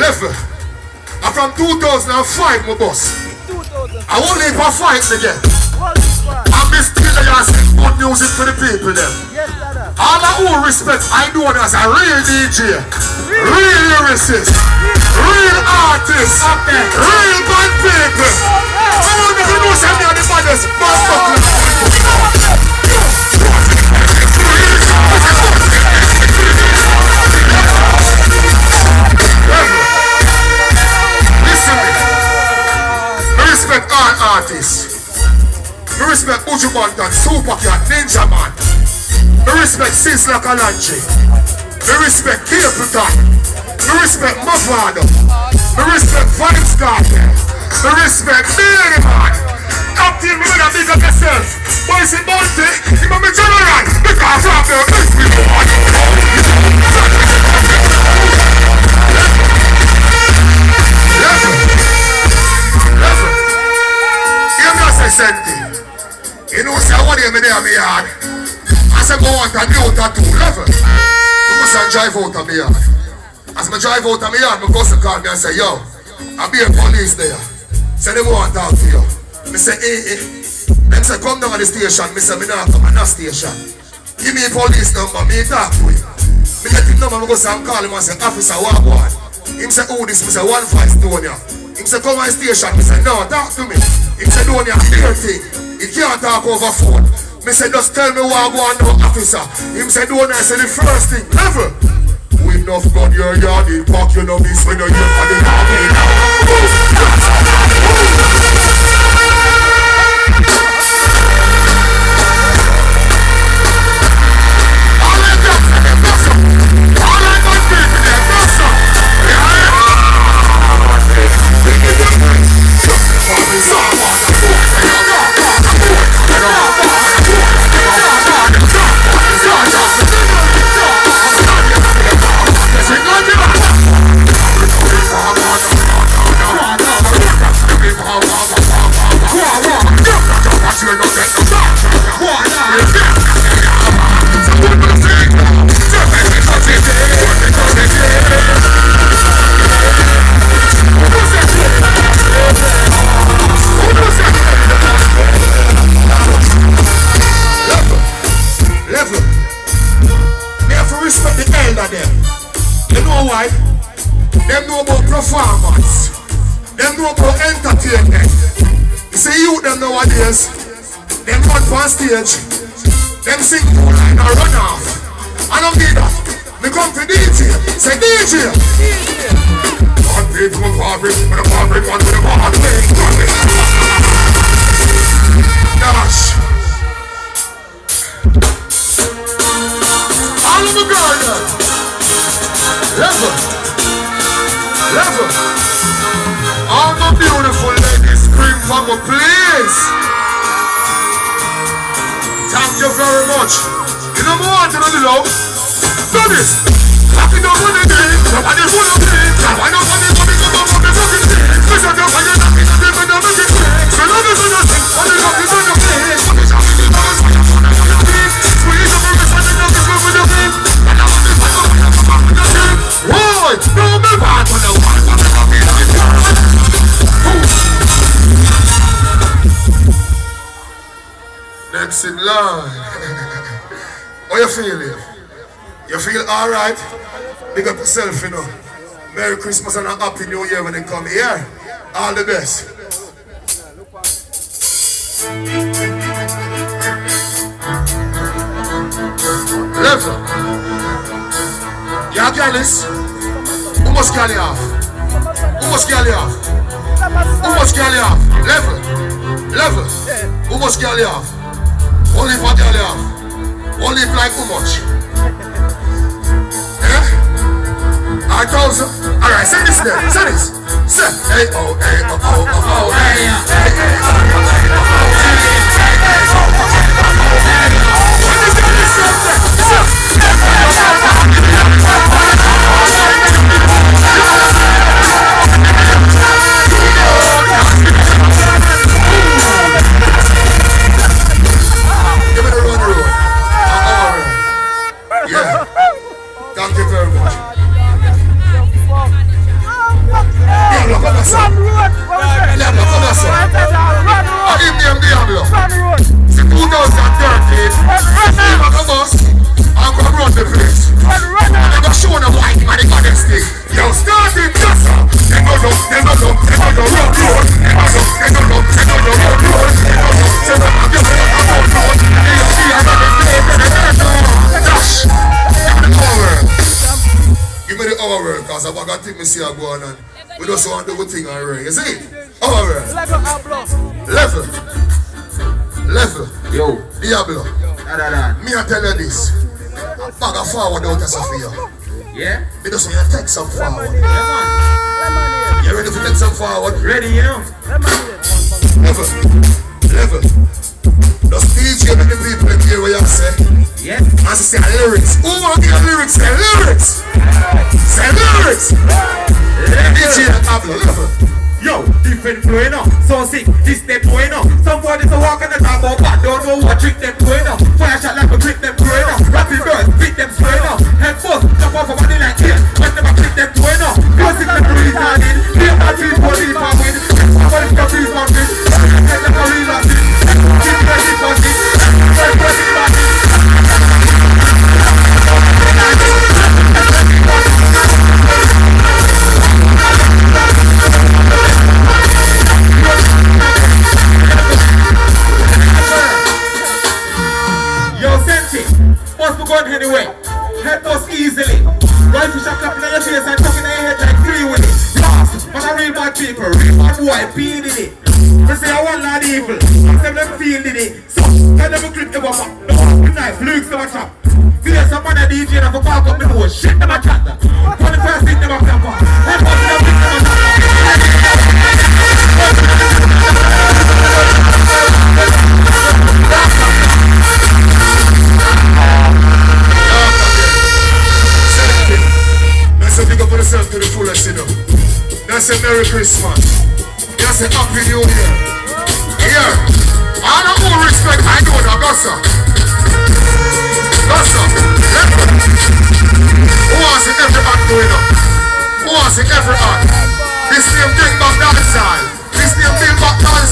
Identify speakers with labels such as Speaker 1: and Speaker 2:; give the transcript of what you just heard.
Speaker 1: Level. I'm from 2005, my boss.
Speaker 2: 2000.
Speaker 1: I won't leave for again. I'm there sing good music for the people them.
Speaker 2: Yes.
Speaker 1: All I who respect I know as a real DJ, real lyricist, real artist, real band people. I know some of the baddest. Listen artists. I respect Buju Banton, Super Cat, Ninja Man. I respect Sizzla Kalonji. I respect Capleton. I respect Mavado. I respect Vybz Kartel. I respect Mary Man. Captain, you better big up yourself. Boys in Bounty, you are my general. Because of the everyone. Level. Hear me. You know, say, do you mean there, me yard? I said, go want a new tattoo level. You must drive out of me yard. As I drive out of me yard, my cousin called me and say, yo, I be a police there. Say, they want to talk to you. Me say, eh, eh. Them say, come down to the station. Me say, me not come at that station. Give me police number, me talk to him. Me get him number, me go say, I'm calling him and say, officer, what one? Him say, who this? Me say, one five Stonia. Him say, come on station. Me say, no, talk to me. Him say, don't you hear. He can't talk over phone. Me say, just tell me what I go on now, officer. Him say, don't I say the first thing, level. We enough gun your yard, he park you know this when you're here for the army know about performance. Them know about entertainment. You see you them nowadays. Them run on stage. Them sing two line or run off. I don't need that. Me come to DJ. Say DJ. One from Barbie, with a Barbie, one with a Barbie. All the beautiful ladies scream for me, please. Thank you very much. You know more to the love. Do this. Lock it up on the day. Nobody full of me. Now I know it Next in line. How you feeling? You feel alright? Big up yourself, you know. Merry Christmas and a Happy New Year when they come here. All the best. Level. You are this? Who must carry off? Who must carry off? Who must carry off? Level. Level. Who must carry off? Only for carry off. Only fly too much? Eh? A thousand? Alright, say this then. Say this. Say, hey, oh, hey, oh, oh, oh, oh, hey, hey, him name Deablo.
Speaker 2: Run road.
Speaker 1: 2013,
Speaker 2: Run, run
Speaker 1: him
Speaker 2: now.
Speaker 1: a go. I'm gonna run the place.
Speaker 2: Now.
Speaker 1: I'm gonna show them why man, they them stick. Yo. They go low, they go they go low, road, road. They go they go they go low, road, road. They go low, say them a give me the power. Give me the hour, cause I got thing me see go on and we just want to do thing and see? Hour.
Speaker 2: Lego and.
Speaker 1: Level. Level.
Speaker 3: Yo,
Speaker 1: Deablo.
Speaker 3: da da da.
Speaker 1: Me I tell you this. A bag of forward out of Sophia.
Speaker 3: Yeah?
Speaker 1: Me just want take some forward.
Speaker 3: Yeah.
Speaker 2: Lemonade.
Speaker 1: You ready to take some forward?
Speaker 3: Ready, you know?
Speaker 2: Lemonade.
Speaker 1: Level. Level. Just DJ with the people in here where you say.
Speaker 3: Yes.
Speaker 1: And say lyrics. Who want to hear lyrics? Say lyrics. Say lyrics. DJ Pablo. Level.
Speaker 3: Yo, different flow, you know. So sick, this flow, you know. Somebody so walk on the top of but don't know what trick them you know. Fire shot like a trick them you know. Rapid bird, beat them you know. Head first, jump off a body like this. When them a click them you know. Music them to retard in. Feel my body for win. They say I want lot evil, some them feel it. So, tell them clip the bumper. No, knife, Luke's them a chop. Feel someone a DJ and for park up the door, shit them a. When the first thing them up them them a chopper.
Speaker 1: That's up on to the fullest, you. That's a Merry Christmas. Yeah. I don't more respect, I know that, Gossa. Gossa. Who wants it every act going up? Who wants it every act? This name bring back dancehall. This name bring back dancehall.